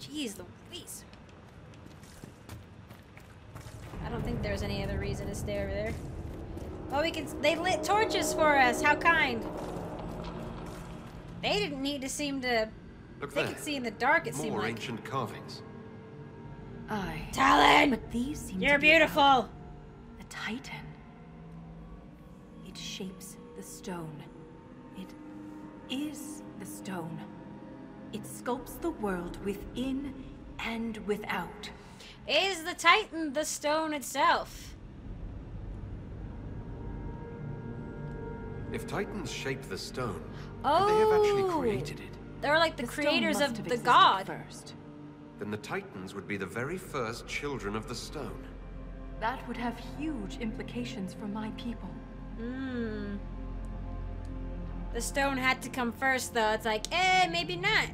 Jeez Louise. I don't think there's any other reason to stay over there. Oh, we can. They lit torches for us. How kind. They didn't need to seem to. Look they there. could see in the dark. It seemed More like. ancient carvings. I. Talon, But these seem you're to be beautiful. The Titan. It shapes the stone. It is the stone. It sculpts the world within and without. Is the Titan the stone itself? If Titans shape the stone, Oh, they have actually created it? They're like the, The creators of the god. First. Then the Titans would be the very first children of the stone. That would have huge implications for my people. Hmm. The stone had to come first, though. It's like, eh, maybe not.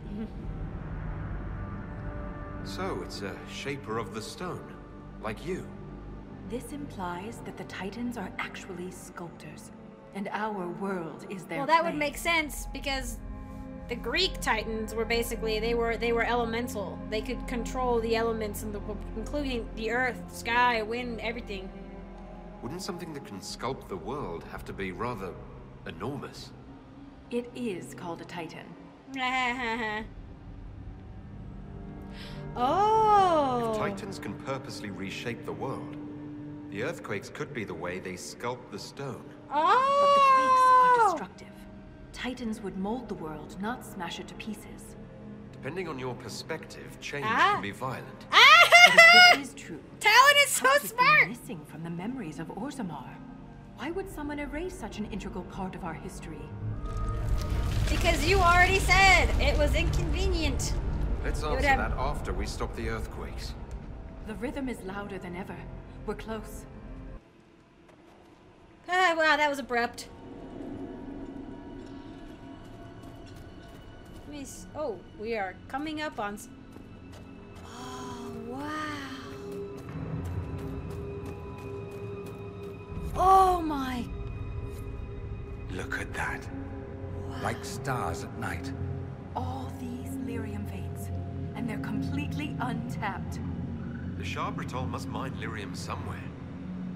So it's a shaper of the stone, like you. This implies that the Titans are actually sculptors, and our world is their well, that would make sense because the Greek Titans were basically they were they were elemental. They could control the elements, in the, including the earth, sky, wind, everything. Wouldn't something that can sculpt the world have to be rather enormous? It is called a Titan. oh. If Titans can purposely reshape the world, the earthquakes could be the way they sculpt the stone. But the quakes are Oh. destructive. Titans would mold the world, not smash it to pieces. Depending on your perspective, change Ah. can be violent. But this is true, Talon is so how could smart. missing from the memories of Orzammar? Why would someone erase such an integral part of our history? Because you already said it was inconvenient. Let's answer have- that after we stop the earthquakes. The rhythm is louder than ever. We're close. Ah, wow, that was abrupt. Let me s- oh, we are coming up on. s- Oh, wow. Oh my. Look at that. Like stars at night. All these lyrium veins, and they're completely untapped. The Sha-Brytol must mine lyrium somewhere.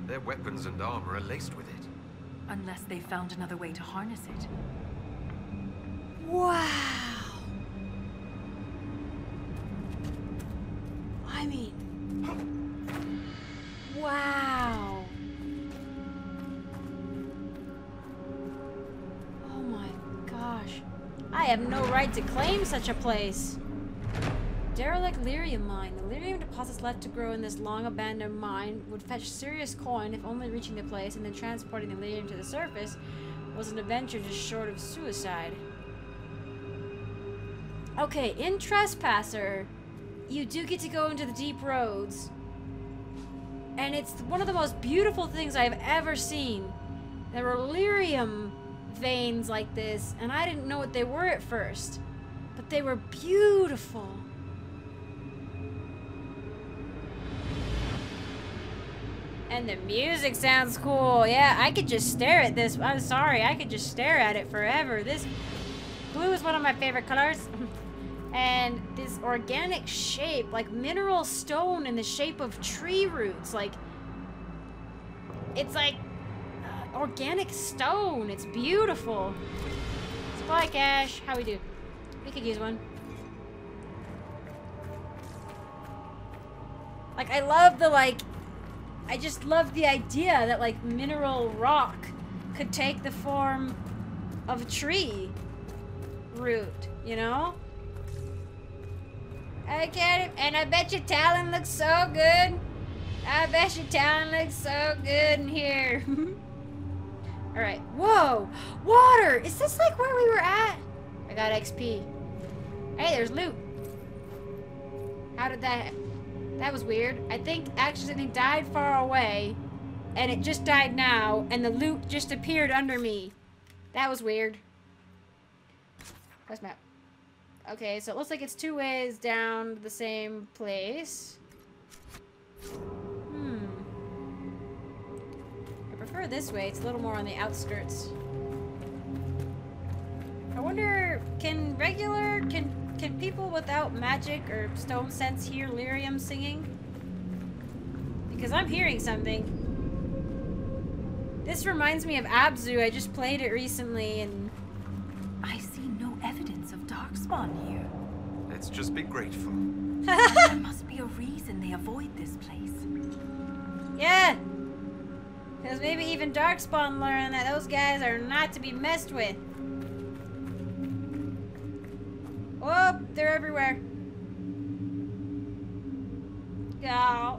Their weapons and armor are laced with it. Unless they found another way to harness it. Wow. I mean. Wow. Gosh. I have no right to claim such a place. Derelict lyrium mine. The lyrium deposits left to grow in this long abandoned mine would fetch serious coin if only reaching the place and then transporting the lyrium to the surface was an adventure just short of suicide. Okay, in Trespasser, you do get to go into the deep roads. And it's one of the most beautiful things I've ever seen. There lyrium veins like this, and I didn't know what they were at first. But they were beautiful. And the music sounds cool. Yeah, I could just stare at this. I'm sorry, I could just stare at it forever. This blue is one of my favorite colors. and this organic shape, like mineral stone in the shape of tree roots. Like, it's like organic stone. It's beautiful. Supply cache. How we do? We could use one. Like, I love the, like, I just love the idea that, like, mineral rock could take the form of a tree root, you know? I get it. And I bet your talent looks so good. I bet your talent looks so good in here. Alright. Whoa! Water! Is this like where we were at? I got XP. Hey, there's loot. How did that... That was weird. I think actually something died far away. And it just died now. And the loot just appeared under me. That was weird. Quest map. Okay, so it looks like it's two ways down the same place. This way. It's a little more on the outskirts. I wonder, can regular, can can people without magic or stone sense hear lyrium singing? Because I'm hearing something. This reminds me of Abzu. I just played it recently and I see no evidence of Darkspawn here. Let's just be grateful. there must be a reason they avoid this place. yeah. Because maybe even Darkspawn learned that those guys are not to be messed with. Oh, they're everywhere. Yeah, um...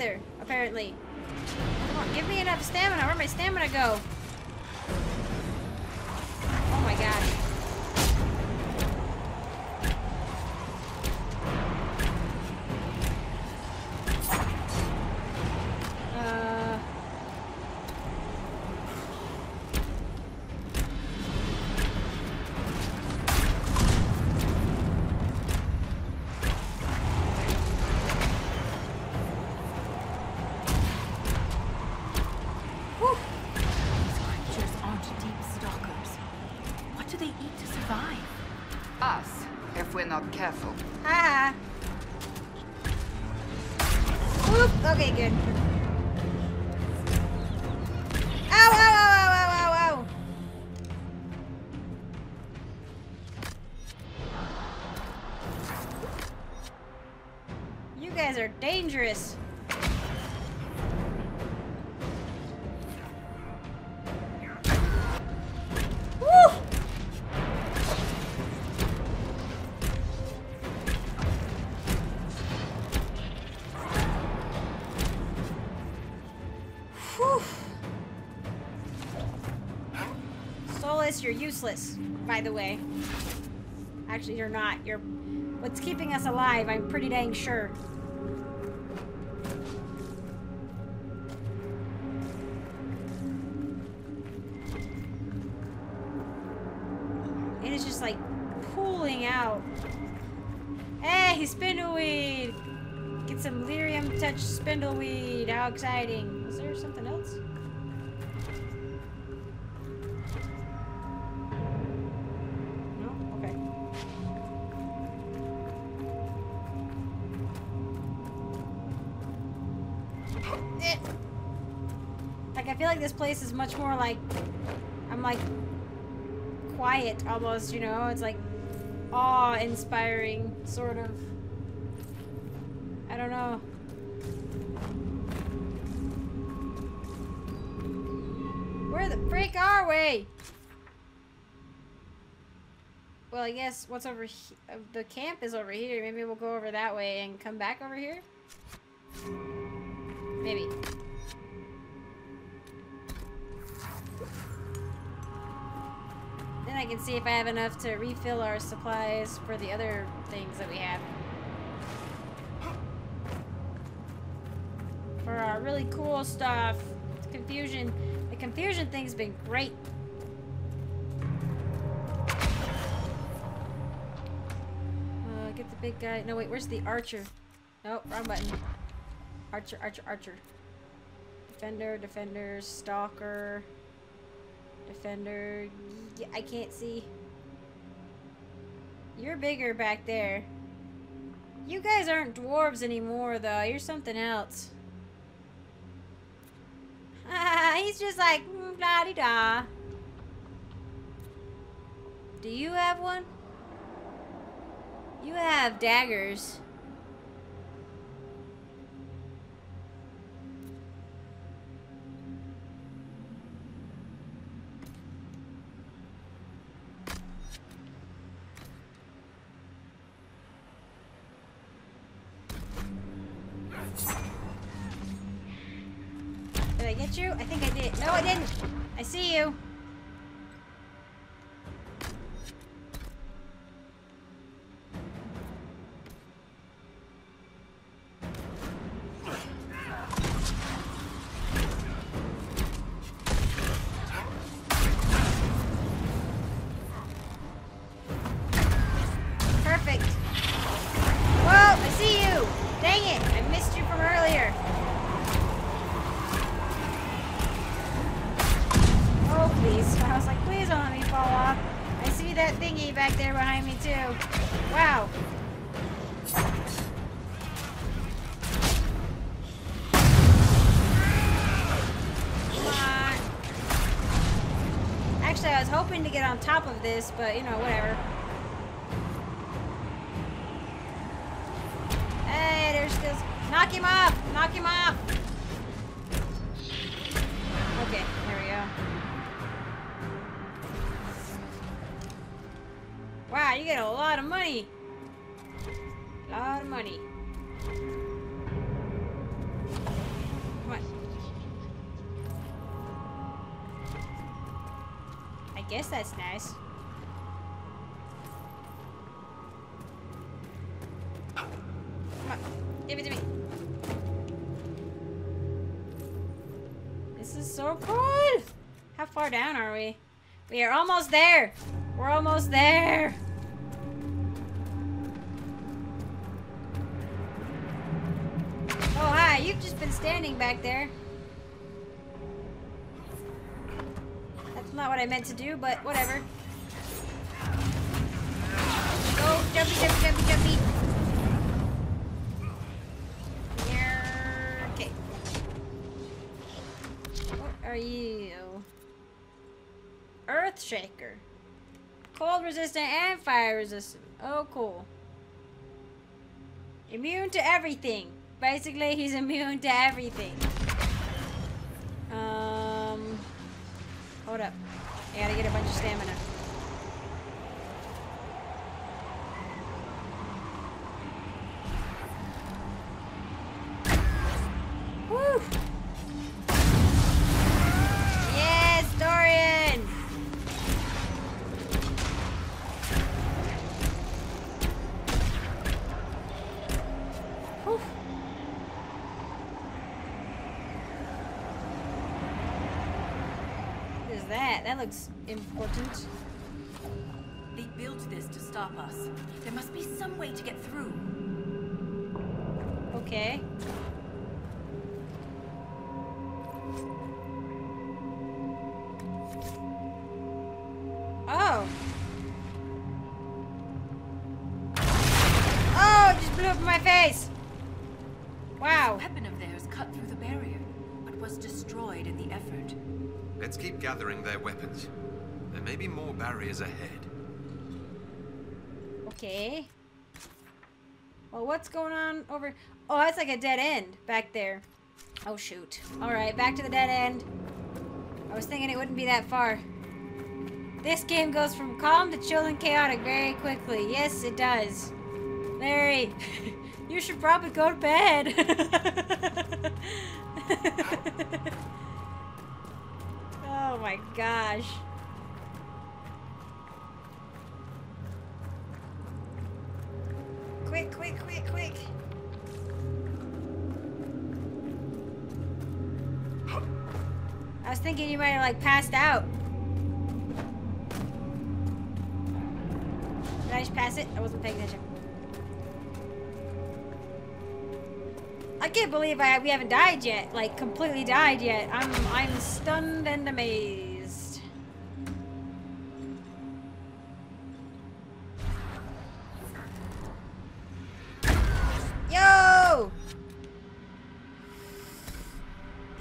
either, apparently. Come on, give me enough stamina. Where'd my stamina go? Dangerous. You're useless, by the way. Actually, you're not. You're what's keeping us alive, I'm pretty dang sure. Eh. Like, I feel like this place is much more like... I'm like... Quiet, almost, you know? It's like awe-inspiring, sort of. I don't know. Where the freak are we? Well, I guess what's over uh, the camp is over here. Maybe we'll go over that way and come back over here. Maybe. Then I can see if I have enough to refill our supplies for the other things that we have. For our really cool stuff. Confusion. The confusion thing's been great. Uh, get the big guy. No, wait, where's the archer? Nope, wrong button. Archer, archer, archer. Defender, defender, stalker. Defender. I can't see. You're bigger back there. You guys aren't dwarves anymore, though. You're something else. Ah, he's just like, mm, blah -de da. Do you have one? You have daggers. You? I think I did. No, I didn't. I see you. Get on top of this, but, you know, whatever. Give it to me. This is so cool. How far down are we? We are almost there. We're almost there. Oh, hi. You've just been standing back there. That's not what I meant to do, but whatever. Go, jumpy, jumpy, jumpy, jumpy. Resistant and fire resistant. Oh, cool. Immune to everything. Basically, he's immune to everything. Um, hold up. I gotta get a bunch of stamina. Looks important. They built this to stop us. There must be some way to get through. Okay. Oh. Oh, it just blew up my face. Wow. This weapon of theirs cut through the barrier, but was destroyed in the effort. Let's keep gathering their weapons. There may be more barriers ahead. Okay. Well, what's going on over... Oh, that's like a dead end back there. Oh, shoot. Alright, back to the dead end. I was thinking it wouldn't be that far. This game goes from calm to chill and chaotic very quickly. Yes, it does. Larry, you should probably go to bed. oh my gosh. Quick, quick, quick, quick. I was thinking you might have like passed out. Did I just pass it? I wasn't paying attention. I can't believe I we haven't died yet. Like completely died yet. I'm I'm stunned and amazed. Yo!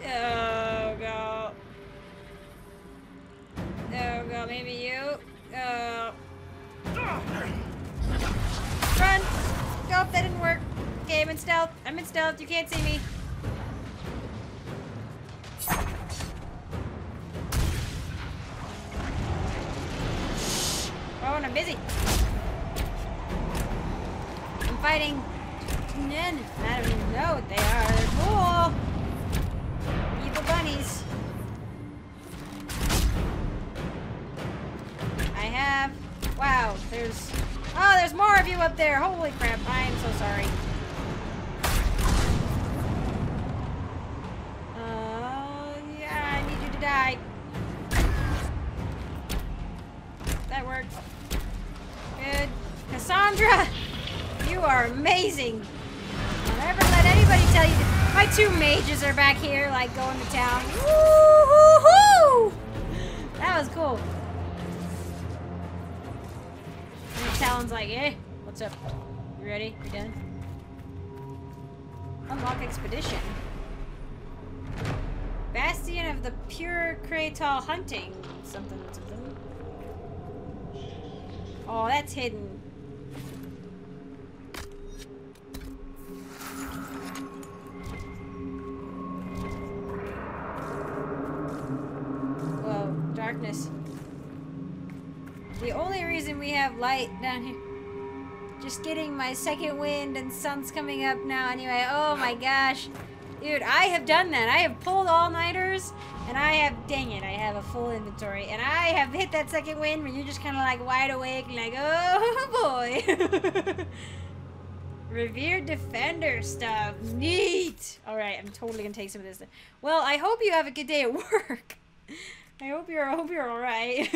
Oh god. Oh god, maybe you. Oh. Run! Nope, that didn't work. I'm in stealth. I'm in stealth. You can't see me. Oh, and I'm busy. I'm fighting. I don't even know what they are. Cool. Evil bunnies. I have. Wow, there's. Oh, there's more of you up there. Holy crap. I am so sorry. Die. That worked. Good. Cassandra! You are amazing. Don't ever let anybody tell you. That. My two mages are back here, like going to town. Woo-hoo-hoo! That was cool. And Talon's like, eh, what's up? You ready? You done? Unlock expedition. Bastion of the pure Kratal hunting. Something, something. Oh, that's hidden. Whoa, darkness. The only reason we have light down here. Just getting my second wind and sun's coming up now anyway. Oh my gosh. Dude, I have done that. I have pulled all-nighters, and I have, dang it, I have a full inventory. And I have hit that second win where you're just kind of like wide awake and like, oh boy. Revered Defender stuff. Neat. All right, I'm totally going to take some of this. Well, I hope you have a good day at work. I hope you're, I hope you're all right.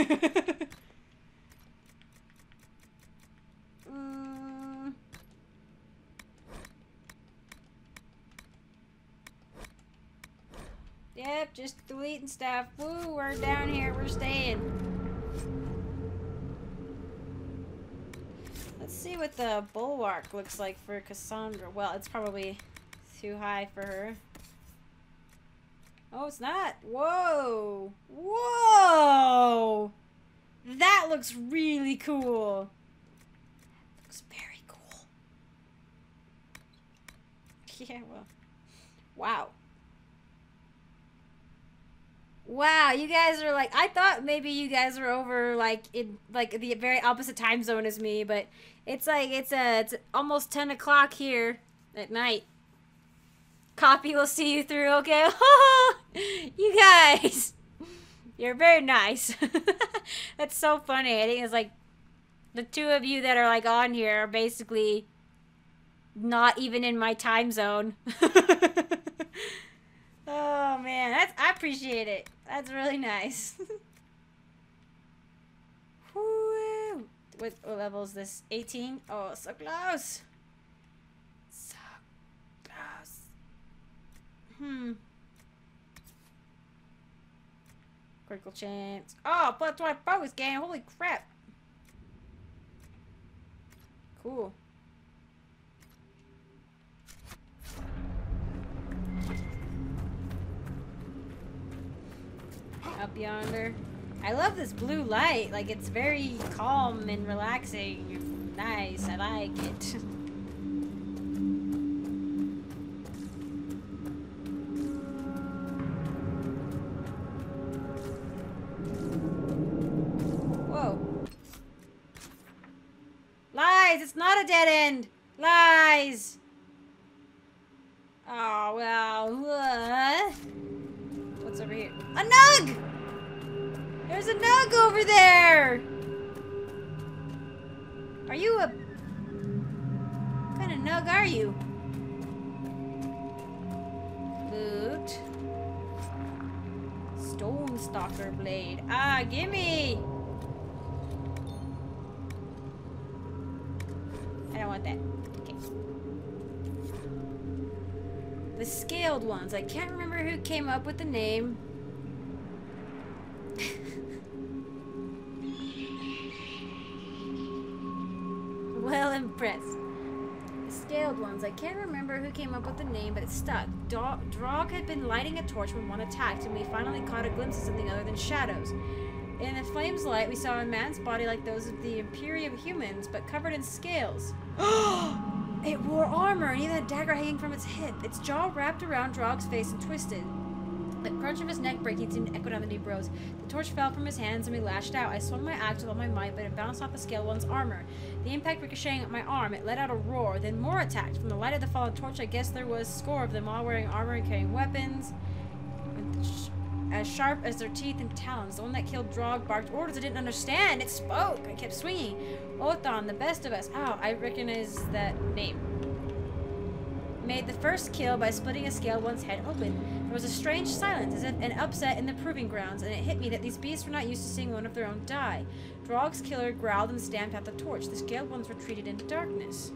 Yep, just deleting stuff. Woo, we're down here. We're staying. Let's see what the bulwark looks like for Cassandra. Well, it's probably too high for her. Oh, it's not. Whoa. Whoa. That looks really cool. Looks very cool. Yeah, well. Wow. Wow, you guys are like I thought maybe you guys were over like in like the very opposite time zone as me, but it's like it's a it's almost ten o'clock here at night. Copy will see you through, okay? you guys, you're very nice. That's so funny. I think it's like the two of you that are like on here are basically not even in my time zone. oh man, that's I appreciate it. That's really nice. Woo! What, what level is this? 18? Oh, so close. So close. Hmm. Critical chance. Oh, plus 20 bonus game. Holy crap. Cool. Up yonder. I love this blue light. Like, it's very calm and relaxing. Nice. I like it. Whoa. Lies! It's not a dead end! Lies! Oh, well. What? What's over here? A nug! There's a nug over there! Are you a... What kind of nug are you? Loot. Stone Stalker Blade. Ah, gimme! I don't want that. The scaled ones. I can't remember who came up with the name. well impressed. The scaled ones. I can't remember who came up with the name, but it stuck. Dog Drog had been lighting a torch when one attacked, and we finally caught a glimpse of something other than shadows. In the flame's light, we saw a man's body like those of the Imperium humans, but covered in scales. it wore armor, and even a dagger hanging from its hip. Its jaw wrapped around Drog's face and twisted. The crunch of his neck breaking seemed to echo down the deep. The torch fell from his hands and we lashed out. I swung my axe with all my might, but it bounced off the scale one's armor. The impact ricocheting at my arm, it let out a roar. Then more attacked. From the light of the fallen torch, I guess there was a score of them, all wearing armor and carrying weapons. As sharp as their teeth and talons. The one that killed Drog barked orders I didn't understand. It spoke. I kept swinging. Othon, the best of us. Ow, I recognize that name. made the first kill by splitting a scaled one's head open. There was a strange silence, as if an upset in the proving grounds, and it hit me that these beasts were not used to seeing one of their own die. Drog's killer growled and stamped out the torch. The scaled ones retreated into darkness.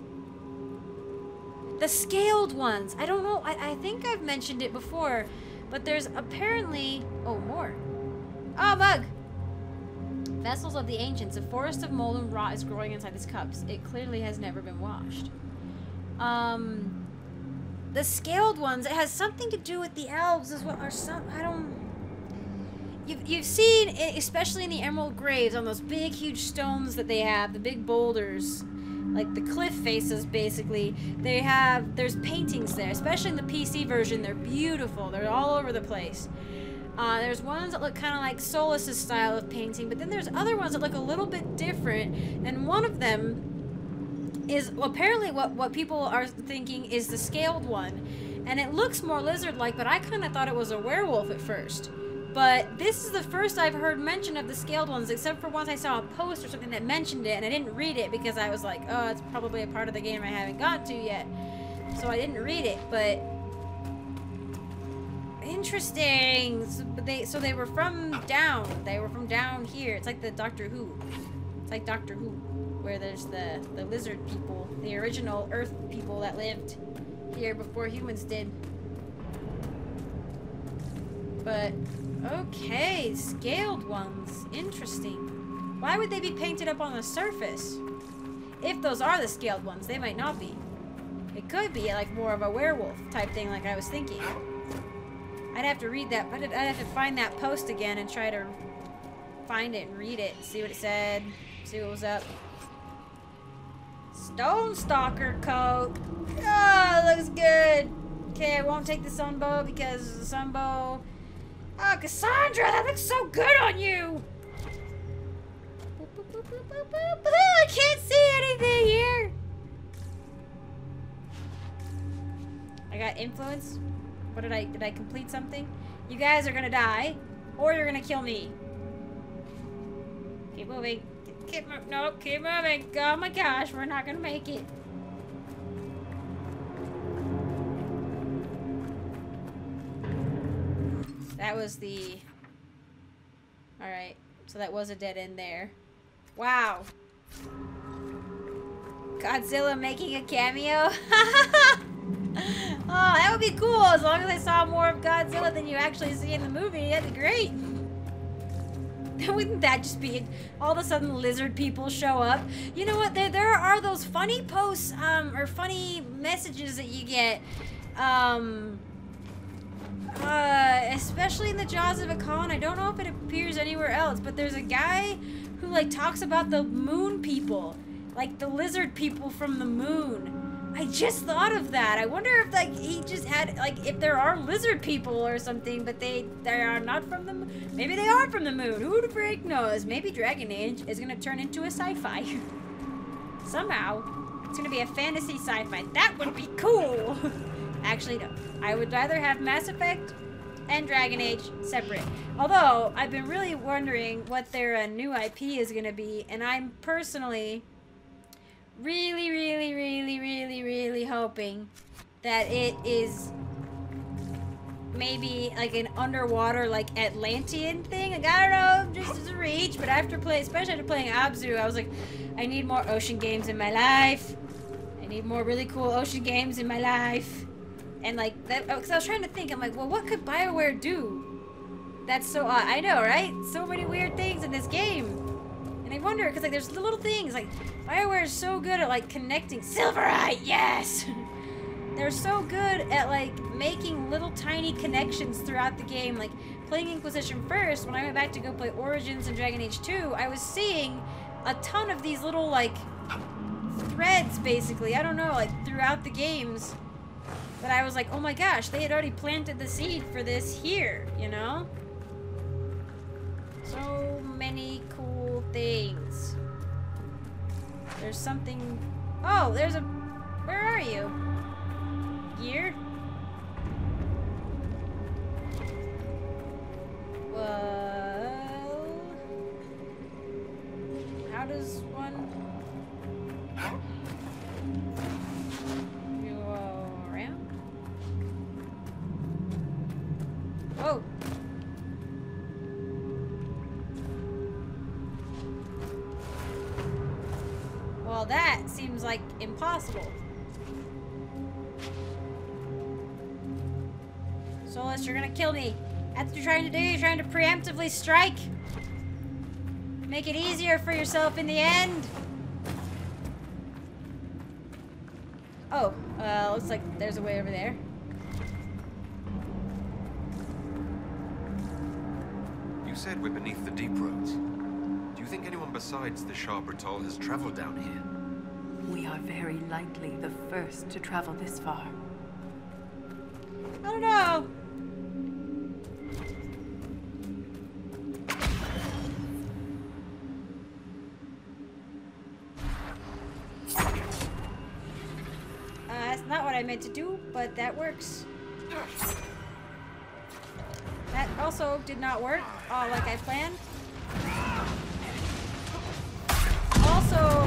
The scaled ones! I don't know, I, I think I've mentioned it before, but there's apparently... Oh, more. Ah, oh, mug! Vessels of the ancients. A forest of mold and rot is growing inside these cups. It clearly has never been washed. Um, the scaled ones. It has something to do with the elves as well, or some. I don't. You've you've seen, especially in the Emerald Graves, on those big, huge stones that they have, the big boulders, like the cliff faces, basically. They have there's paintings there, especially in the PC version. They're beautiful. They're all over the place. Uh, there's ones that look kind of like Solas's style of painting, but then there's other ones that look a little bit different. And one of them is apparently what, what people are thinking is the scaled one. And it looks more lizard-like, but I kind of thought it was a werewolf at first. But this is the first I've heard mention of the scaled ones, except for once I saw a post or something that mentioned it, and I didn't read it because I was like, oh, it's probably a part of the game I haven't got to yet. So I didn't read it, but Interesting. So they so they were from down. They were from down here. It's like the Doctor Who. It's like Doctor Who, where there's the the lizard people, the original Earth people that lived here before humans did. But okay, scaled ones. Interesting. Why would they be painted up on the surface? If those are the scaled ones, they might not be. It could be like more of a werewolf type thing like I was thinking. I'd have to read that, but I'd have to find that post again and try to find it and read it, see what it said, see what was up. Stone Stalker coat. Oh, looks good. Okay, I won't take the sunbow because the sunbow. Oh, Cassandra, that looks so good on you. Ah, I can't see anything here. I got influence. What did I, did I complete something? You guys are gonna die, or you're gonna kill me. Keep moving. Keep, moving. no, keep moving. Oh my gosh, we're not gonna make it. That was the... Alright, so that was a dead end there. Wow. Godzilla making a cameo? oh, that would be cool as long as I saw more of Godzilla than you actually see in the movie. That'd be great. Wouldn't that just be all of a sudden lizard people show up? You know what? There, there are those funny posts um, or funny messages that you get, um, uh, especially in the Jaws of Hakkon. I don't know if it appears anywhere else, but there's a guy who like talks about the moon people, like the lizard people from the moon. I just thought of that. I wonder if like he just had like if there are lizard people or something, but they they are not from the. Maybe they are from the moon. Who the freak knows? Maybe Dragon Age is gonna turn into a sci-fi. Somehow, it's gonna be a fantasy sci-fi. That would be cool. Actually, no. I would rather have Mass Effect and Dragon Age separate. Although I've been really wondering what their uh, new IP is gonna be, and I'm personally really, really, really, really, really hoping that it is maybe like an underwater, like Atlantean thing. Like, I don't know, just as a reach, but after playing, especially after playing Abzu, I was like, I need more ocean games in my life. I need more really cool ocean games in my life. And like, that, oh, because I was trying to think, I'm like, well, what could Bioware do? That's so odd. I know, right? So many weird things in this game. And I wonder, because like there's little things, like Bioware is so good at like connecting Silverite, yes! They're so good at like making little tiny connections throughout the game. Like playing Inquisition first, when I went back to go play Origins and Dragon Age 2, I was seeing a ton of these little like threads basically, I don't know, like throughout the games. But I was like, oh my gosh, they had already planted the seed for this here, you know? So things. There's something... Oh, there's a... Where are you? Gear? Well... How does one... impossible. Solas, you're gonna kill me. That's what you're trying to do. You're trying to preemptively strike. Make it easier for yourself in the end. Oh, uh, looks like there's a way over there. You said we're beneath the deep roads. Do you think anyone besides the Sha-Brytol has traveled down here? Are very likely the first to travel this far. I don't know. Uh, that's not what I meant to do, but that works. That also did not work, all like I planned. Also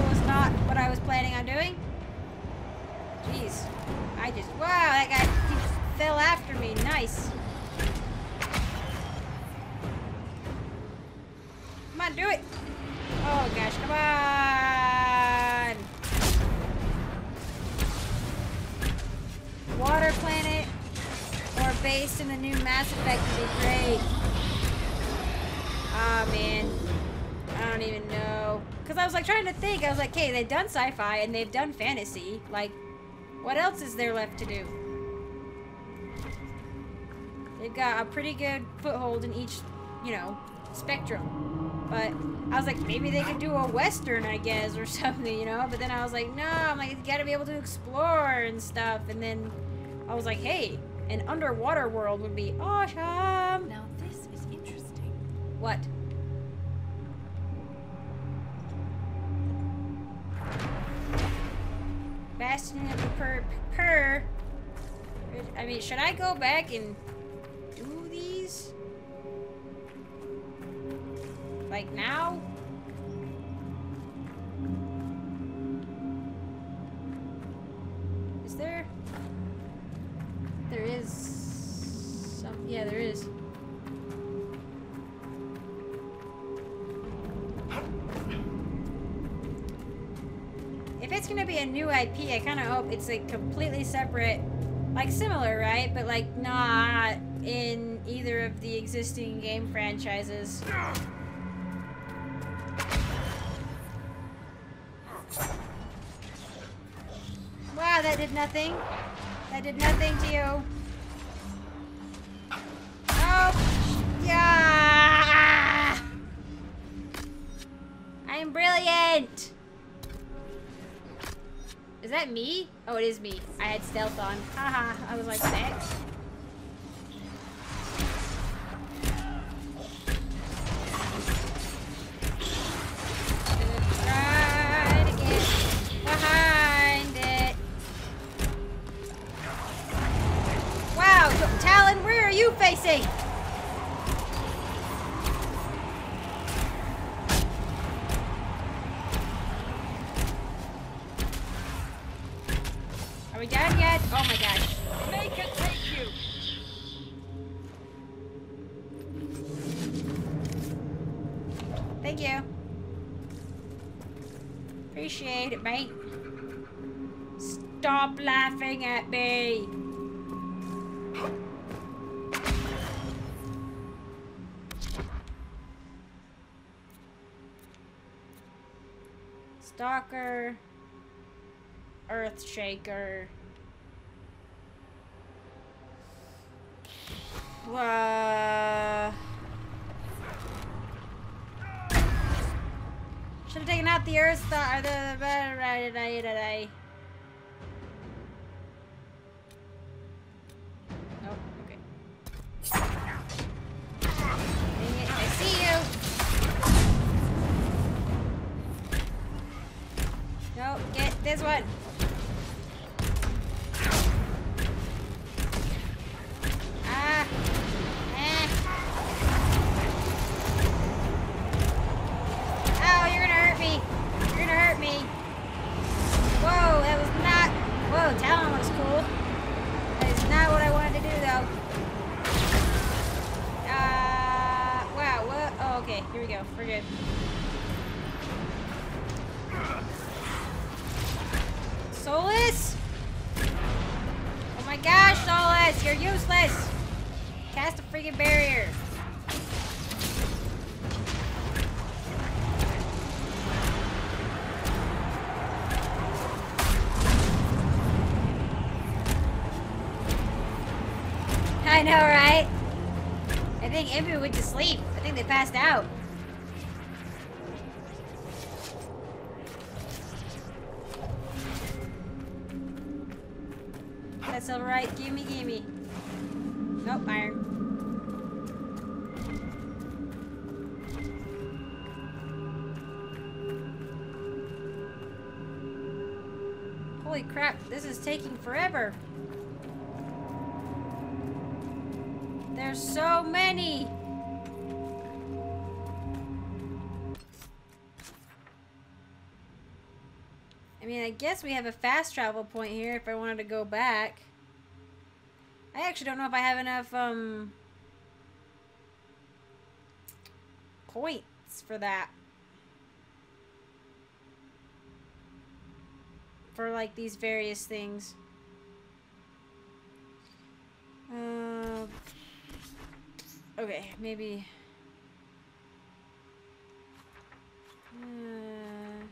not what I was planning on doing. Jeez. I just, wow, that guy fell after me. Nice. Come on, do it. Oh gosh, come on. Water planet or based in the new Mass Effect would be great. Like trying to think. I was like, okay, they've done sci-fi and they've done fantasy. Like, what else is there left to do? They've got a pretty good foothold in each, you know, spectrum. But I was like, maybe they could do a western, I guess, or something, you know? But then I was like, no, I'm like, you gotta be able to explore and stuff. And then I was like, hey, an underwater world would be awesome. Now this is interesting. What? Mean, should I go back and do these? Like now? Is there? There is some. Yeah, there is. If it's gonna be a new IP, I kind of hope it's like completely separate, like similar, right? But like not in either of the existing game franchises. Wow, that did nothing. That did nothing to you. Oh, yeah! I'm brilliant! Is that me? Oh, it is me. I had stealth on. Haha, I was like, thanks. Stalker. Earthshaker. Uh, should have taken out the Earth Star. The right, Nope. Get this one. Barrier. I know, right? I think Envy went to sleep. I think they passed out. That's alright. Gimme, gimme. Nope, iron. Is taking forever. There's so many. I mean, I guess we have a fast travel point here if I wanted to go back. I actually don't know if I have enough, um, points for that. For, like, these various things. Uh, okay, maybe... Uh,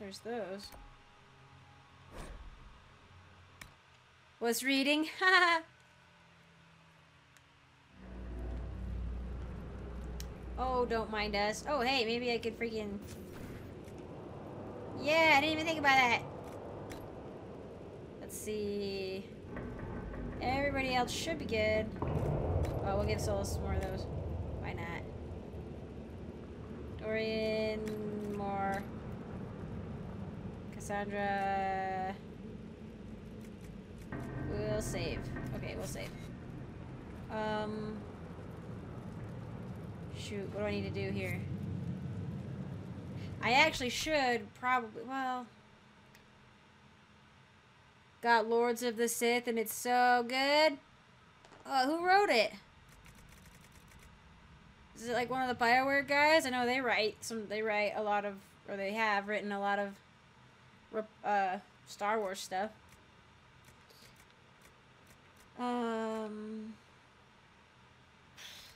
there's those. Was reading. oh, don't mind us. Oh, hey, maybe I could freaking... Yeah, I didn't even think about that. Let's see. Everybody else should be good. Oh, we'll give Solas some more of those. Why not? Dorian, more. Cassandra. We'll save. Okay, we'll save. Um. Shoot, what do I need to do here? I actually should probably, well. Got Lords of the Sith and it's so good. Uh, who wrote it? Is it like one of the Bioware guys? I know they write some. They write a lot of, or they have written a lot of, uh, Star Wars stuff. Um,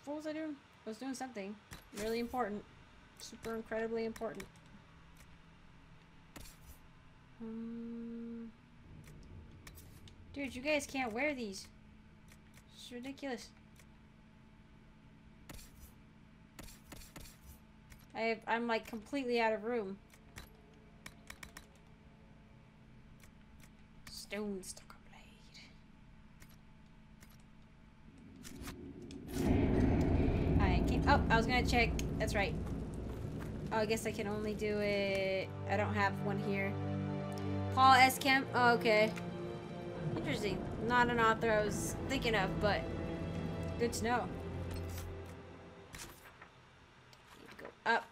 what was I doing? I was doing something really important, super incredibly important. Um, dude, you guys can't wear these. It's ridiculous. I, I'm like completely out of room. Stone Stalker Blade. I can Oh, I was gonna check. That's right. Oh, I guess I can only do it. I don't have one here. Paul S. Kemp. Oh, okay. Interesting. Not an author I was thinking of, but good to know. Go up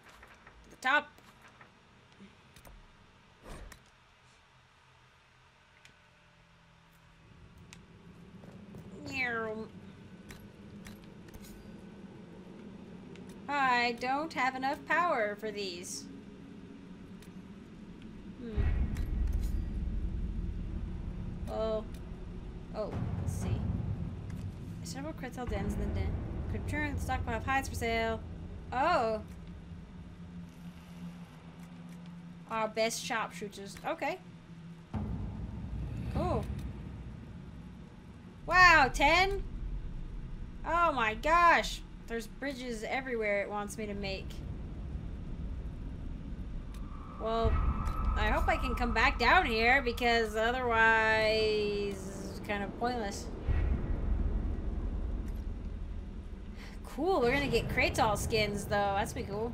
to the top. I don't have enough power for these. Hmm. Oh. Oh, let's see. Several crystal dens in the den. Could turn the stockpile of hides for sale. Oh. Our best sharpshooters. Okay. Cool. Wow, 10? Oh my gosh. There's bridges everywhere it wants me to make. Well, I hope I can come back down here because otherwise it's kind of pointless. Cool, we're gonna get Kratal skins though. That's be cool.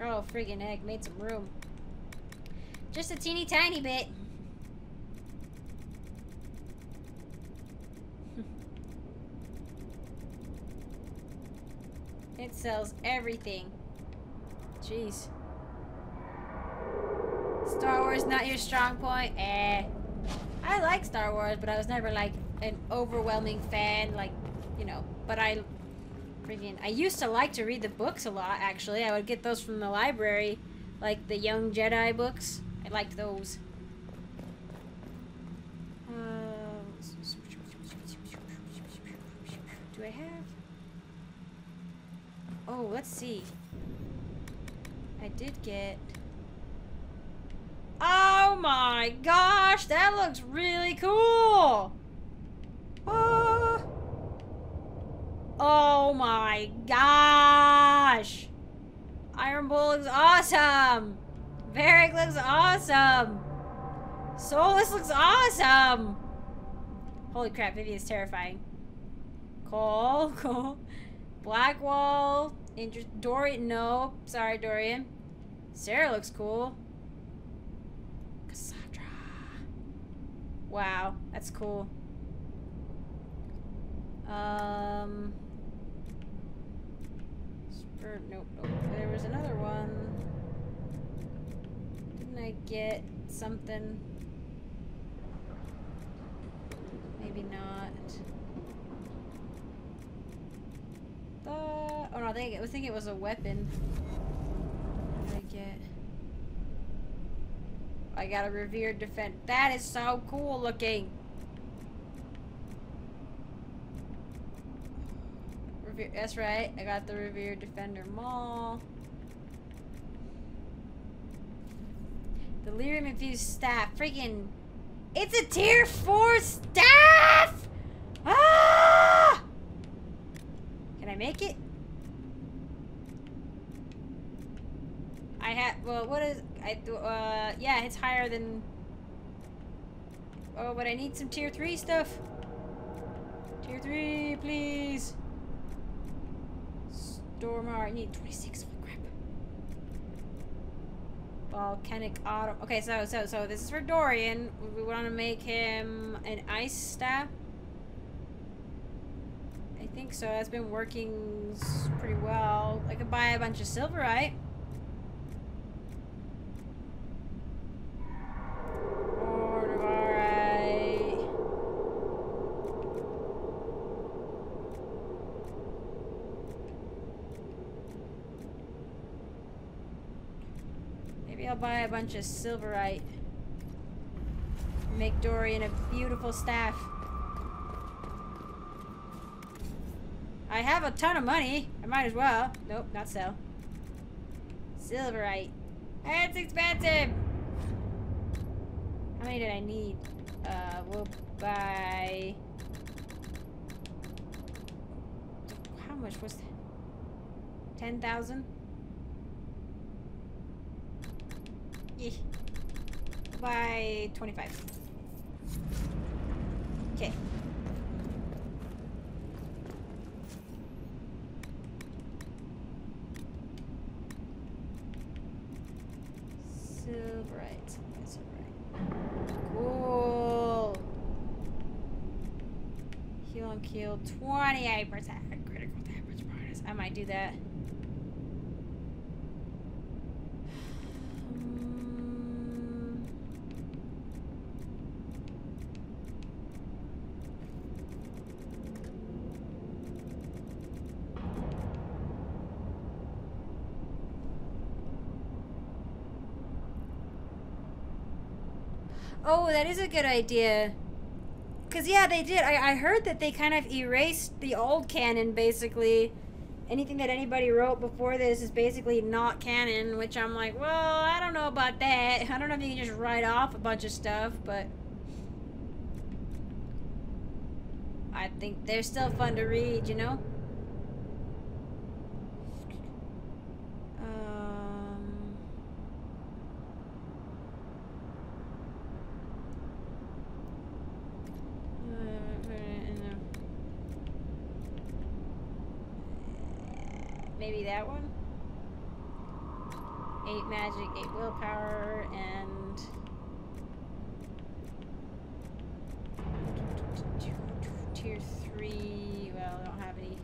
Oh, friggin' egg, made some room. Just a teeny tiny bit. It sells everything. Jeez. Star Wars not your strong point? Eh. I like Star Wars, but I was never like an overwhelming fan, like, you know, but I Freaking, I used to like to read the books a lot, actually. I would get those from the library. Like the Young Jedi books. I liked those. Uh, do I have... Oh, let's see. I did get... Oh my gosh, that looks really cool! Oh, oh my gosh! Iron Bull looks awesome! Varric looks awesome! Solas looks awesome! Holy crap, Vivi is terrifying. Cool, Cole. Blackwall. Inter Dorian, no. Sorry, Dorian. Sera looks cool. Cassandra. Wow, that's cool. Um. Spur, nope, nope. There was another one. Didn't I get something? Maybe not. The, oh no, I think, I think it was a weapon. I get? I got a revered defense. That is so cool looking. That's right. I got the revered defender maul. The lyrium infused staff. Freaking. It's a tier 4 staff! Ah! Can I make it? I have, well, what is, I, uh, yeah, it's higher than, oh, but I need some tier 3 stuff. Tier 3, please. Stormheart, I need 26, holy crap. Volcanic aurum, Okay, so, so, so this is for Dorian. We want to make him an ice staff. Think so. That's been working pretty well. I could buy a bunch of silverite. Maybe I'll buy a bunch of silverite. Make Dorian a beautiful staff. I have a ton of money. I might as well. Nope, not sell. Silverite. That's expensive! How many did I need? Uh, we'll buy... How much was that? 10,000? Yeah. Buy 25. Okay. Silverite. Silverite. Cool. Heal and kill 28% critical damage bonus. I might do that. Mm. Oh, that is a good idea. Because, yeah, they did. I, I heard that they kind of erased the old canon, basically. Anything that anybody wrote before this is basically not canon, which I'm like, well, I don't know about that. I don't know if you can just write off a bunch of stuff, but... I think they're still fun to read, you know? Um... Maybe that one? Eight magic, eight willpower, and tier three. Well, I don't have any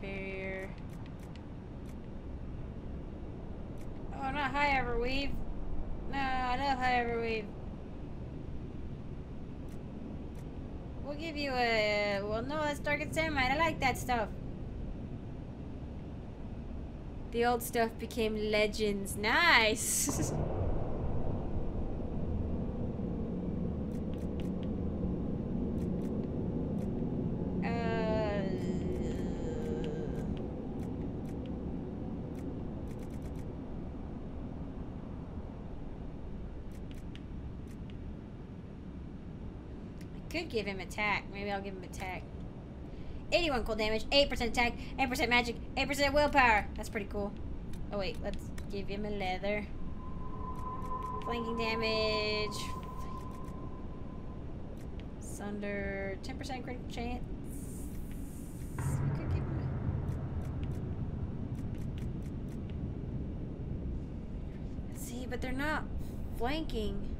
barrier. Oh, not high everweave. No, I love high everweave. we'll give you a. Well, no, that's Dark Samite. I like that stuff. The old stuff became legends. Nice. Uh, I could give him attack. Maybe I'll give him attack. 81 cold damage, 8% attack, 8% magic, 8% willpower. That's pretty cool. Oh wait, let's give him a leather. Flanking damage. Sunder, 10% critical chance. See, but they're not flanking.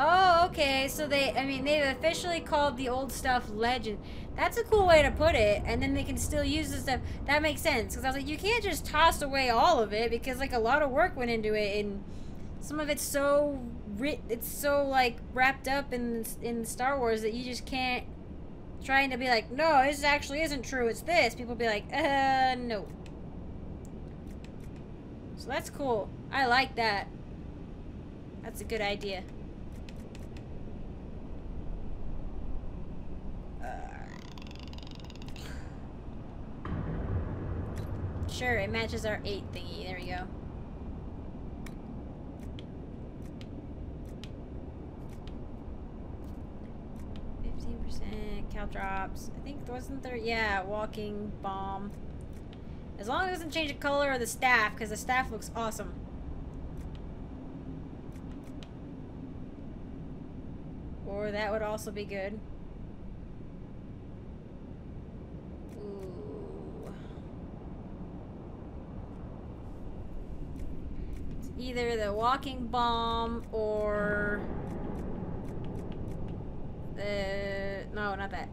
Oh, okay. So they, I mean, they've officially called the old stuff legend. That's a cool way to put it. And then they can still use the stuff. That makes sense. Because I was like, you can't just toss away all of it because, like, a lot of work went into it. And some of it's so, it's so, like, wrapped up in, in Star Wars that you just can't trying to be like, no, this actually isn't true. It's this. People be like, uh, no. So that's cool. I like that. That's a good idea. Sure, it matches our 8 thingy. There we go. Fifteen percent Cal drops. I think wasn't there? Yeah, walking bomb. As long as it doesn't change the color of the staff, because the staff looks awesome. Or that would also be good. Ooh. It's either the walking bomb or the no, not that.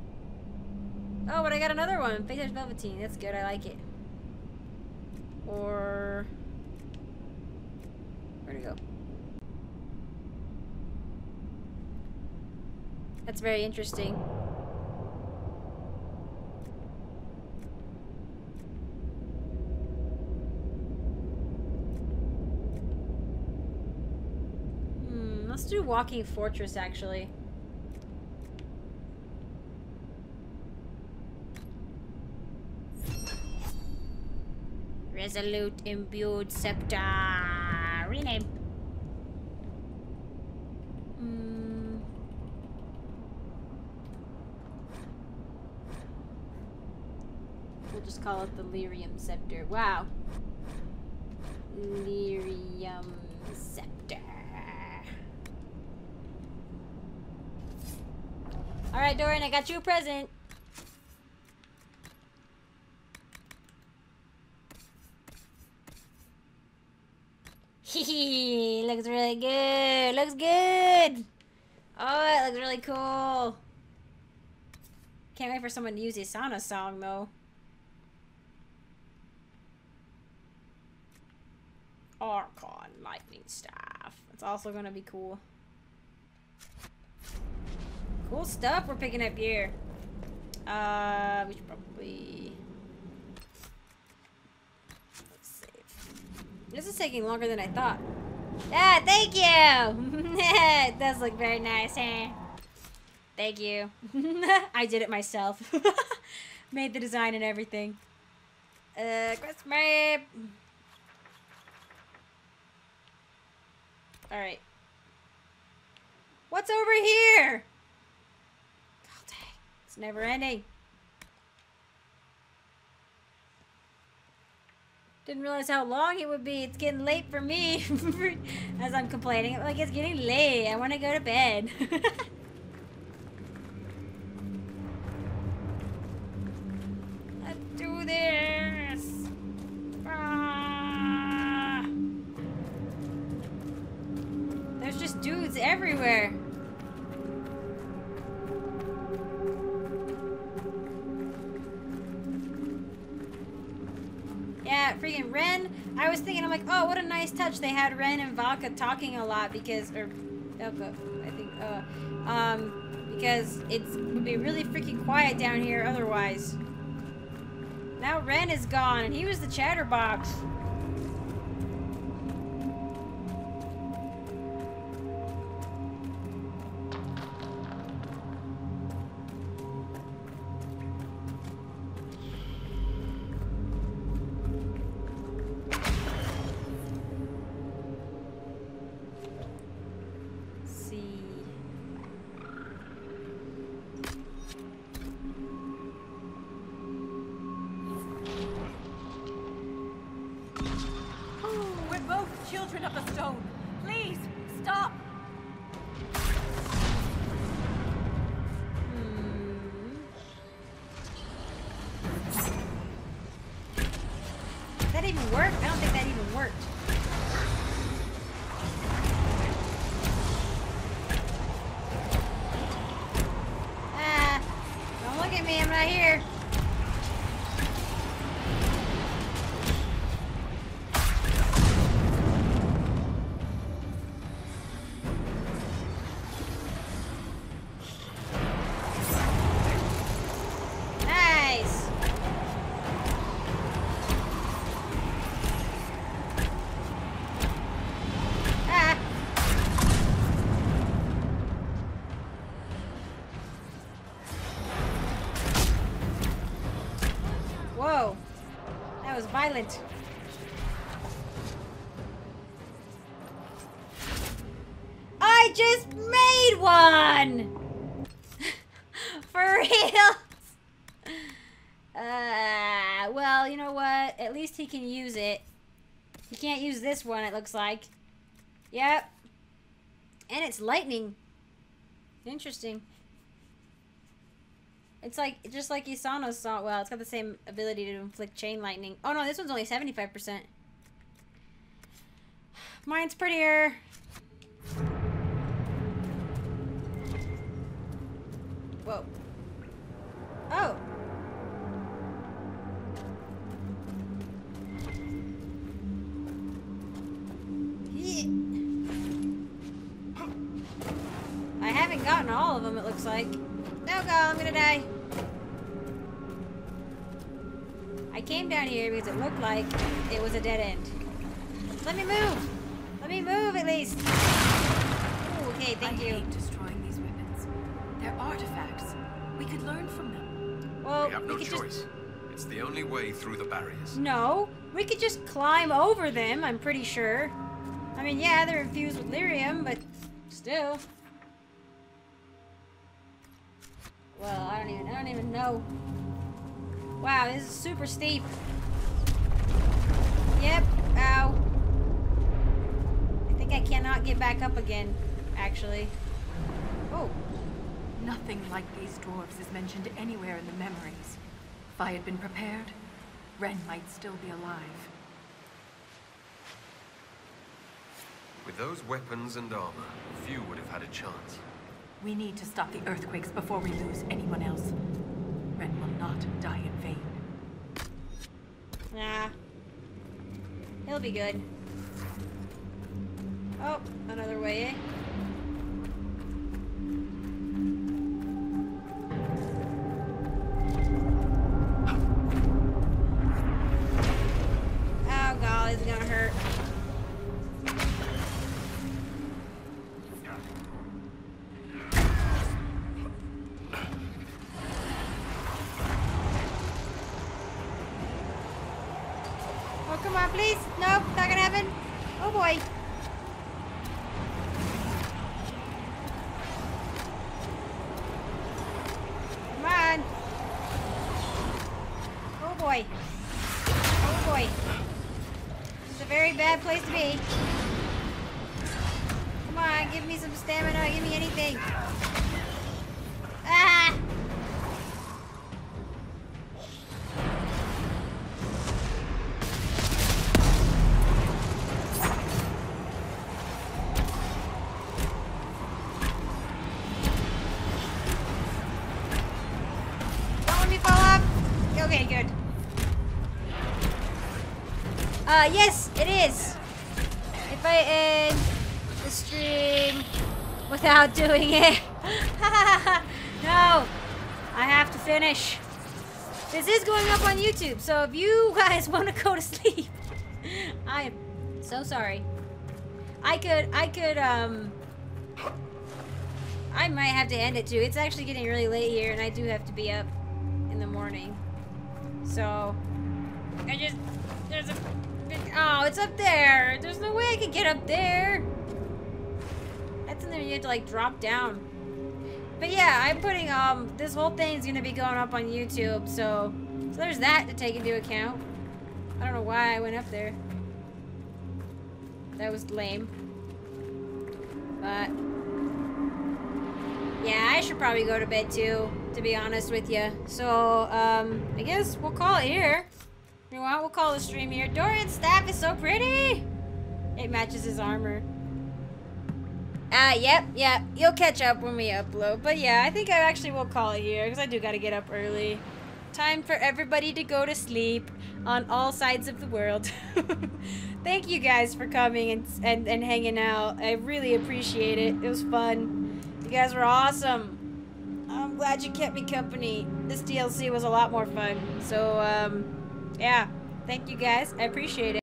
Oh, but I got another one. Vintage Velveteen. That's good. I like it. Or where'd it go? That's very interesting. Walking Fortress actually. Resolute Imbued Scepter. Rename. Hmm. We'll just call it the Lyrium Scepter. Wow. Lyrium Scepter. Alright, Dorian, I got you a present. Hee looks really good. Looks good. Oh, it looks really cool. Can't wait for someone to use the Asana song, though. Archon lightning staff. It's also gonna be cool. Cool stuff we're picking up here. Uh, we should probably. Let's save. This is taking longer than I thought. Ah, thank you! it does look very nice, eh? Thank you. I did it myself. Made the design and everything. Uh, quest map. Alright. What's over here? It's never ending. Didn't realize how long it would be. It's getting late for me. As I'm complaining. Like, it's getting late. I want to go to bed. Let's do this. Ah. There's just dudes everywhere. Freaking Renn I was thinking, I'm like, oh, what a nice touch. They had Renn and Valka talking a lot because, or Velka, I think, uh, um, because it's would be really freaking quiet down here otherwise. Now Renn is gone, and he was the chatterbox. Violent. I just made one! For real? Uh, well, you know what? At least he can use it. He can't use this one, it looks like. Yep. And it's lightning. Interesting. It's like, just like Isano's saw. Well, it's got the same ability to inflict chain lightning. Oh no, this one's only 75%. Mine's prettier. Whoa. Oh. Ye- I haven't gotten all of them, it looks like. No, go, I'm gonna die. I came down here because it looked like it was a dead end. Let me move! Let me move at least! Ooh, okay, thank I you. hate destroying these weapons. They're artifacts. We could learn from them. Well, we have no could choice. just... It's the only way through the barriers. No, we could just climb over them, I'm pretty sure. I mean, yeah, they're infused with lyrium, but still. Well, I don't even, I don't even know. Wow, this is super steep. Yep, ow. I think I cannot get back up again, actually. Oh, Nothing like these dwarves is mentioned anywhere in the memories. If I had been prepared, Renn might still be alive. With those weapons and armor, few would have had a chance. We need to stop the earthquakes before we lose anyone else. Not die in vain. nah. He'll be good. Oh, another way, eh? Okay, good. Uh, yes, it is. If I end the stream without doing it. no. I have to finish. This is going up on YouTube, so if you guys want to go to sleep, I am so sorry. I could, I could, um, I might have to end it too. It's actually getting really late here, and I do have to be up in the morning. So, I just, there's a, oh, it's up there. There's no way I could get up there. That's in there, you have to like drop down. But yeah, I'm putting, um, this whole thing's gonna be going up on YouTube, so, so there's that to take into account. I don't know why I went up there. That was lame. But, yeah, I should probably go to bed too, to be honest with you. So, um, I guess we'll call it here. You want, we'll call the stream here. Dorian's staff is so pretty! It matches his armor. Ah, uh, yep, yep. You'll catch up when we upload. But yeah, I think I actually will call it here, because I do gotta get up early. Time for everybody to go to sleep on all sides of the world. Thank you guys for coming and, and, and hanging out. I really appreciate it. It was fun. Guys were awesome. I'm glad you kept me company. This DLC was a lot more fun. So, um, yeah. Thank you guys. I appreciate it.